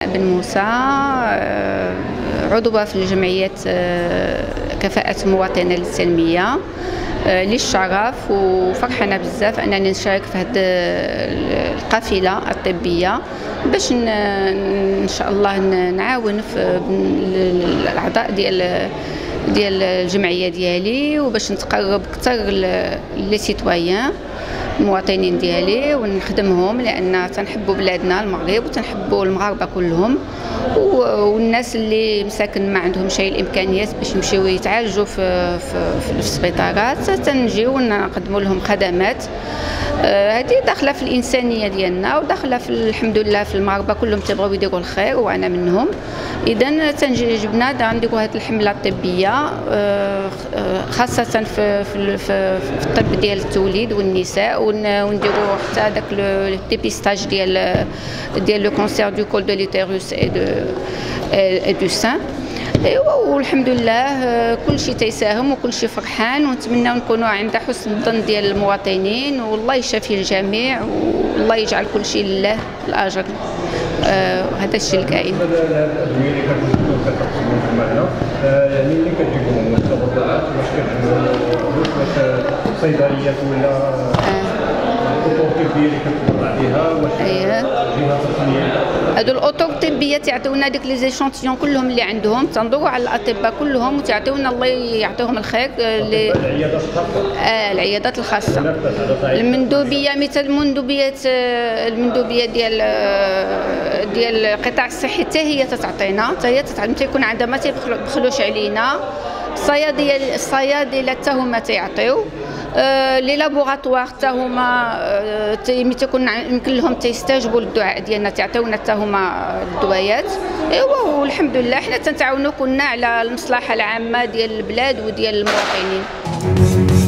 بن موسى آه، عضوة في الجمعية آه، كفاءة مواطنة للتنمية آه، للشرف وفرحانة بزاف أنني نشارك في هذه القافلة الطبية باش إن شاء الله نعاون في الأعضاء ديال ديال الجمعية ديالي وباش نتقرب أكثر لي سيتويان المواطنين ديالي ونخدمهم لأن تنحبوا بلادنا المغرب وتنحبوا المغاربة كلهم. والناس اللي مساكن ما عندهم شيء الإمكانيات باش يمشيو يتعالجوا في في, في السبيطارات تنجيو ونقدموا لهم خدمات. هذه داخلة في الإنسانية ديالنا وداخلة في الحمد لله في المغاربه كلهم تيبغيو يديروا الخير وأنا منهم. اذا تنجي جبنا نديروا هذه الحملة الطبية آه، خاصة في في, في, الطب ديال التوليد والنساء ونديروا حتى داك le dépistage ديال ديال le cancer du col de l'utérus et du du sein ايوا والحمد لله كل شيء تيساهم وكل شيء فرحان ونتمنى نكونوا عند حسن الظن ديال المواطنين. والله يشافي الجميع والله يجعل كل شيء لله الأجر. آه هذا الشيء اللي كتقسموا معنا يعني اللي كتجيبوهم التبرعات واش كتجيبوا واش صيدليات ولا الاطر الطبيه اللي كتبرع بها واش جهه تقنيه هادو الاطر الطبيه تعطيونا ديك لي زيشونتيون كلهم اللي عندهم. تندوروا على الأطباء كلهم وتعطيونا الله يعطيهم الخير الخاصه آه العيادات الخاصة. المندوبية مثل المندوبية المندوبية ديال ديال القطاع الصحي حتى هي تتعطينا حتى هي تيكون عندها ما تيبخلوش علينا. الصيادله الصيادله حتى هما تيعطيو. آه، لي لابوغاتوار حتى هما آه، تيكون يمكن لهم تيستجبوا للدعاء ديالنا تعطيونا حتى هما الدوايات. إيوا والحمد لله حنا تنتعاونوا كنا على المصلحة العامة ديال البلاد وديال المواطنين.